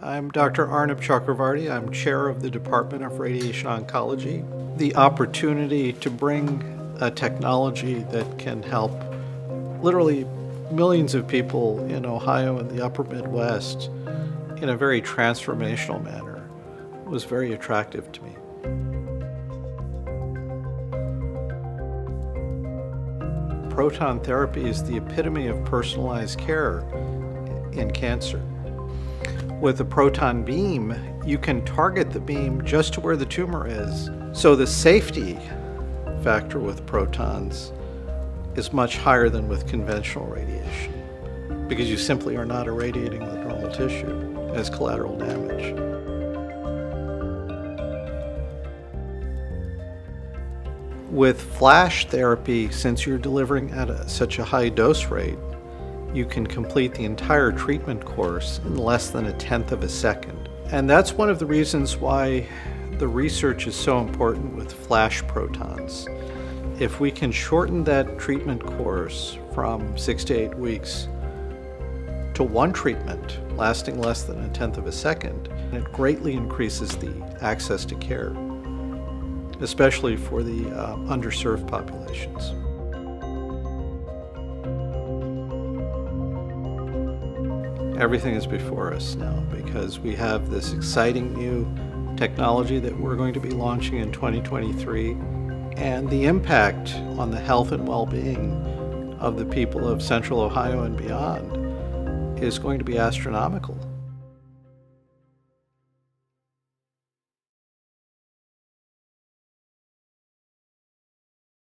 I'm Dr. Arnab Chakravarti. I'm chair of the Department of Radiation Oncology. The opportunity to bring a technology that can help literally millions of people in Ohio and the upper Midwest in a very transformational manner was very attractive to me. Proton therapy is the epitome of personalized care in cancer. With a proton beam, you can target the beam just to where the tumor is. So the safety factor with protons is much higher than with conventional radiation because you simply are not irradiating the normal tissue as collateral damage. With flash therapy, since you're delivering at a, such a high dose rate, you can complete the entire treatment course in less than a tenth of a second. And that's one of the reasons why the research is so important with flash protons. If we can shorten that treatment course from six to eight weeks to one treatment lasting less than a tenth of a second, it greatly increases the access to care, especially for the uh, underserved populations. Everything is before us now because we have this exciting new technology that we're going to be launching in 2023 and the impact on the health and well-being of the people of central Ohio and beyond is going to be astronomical.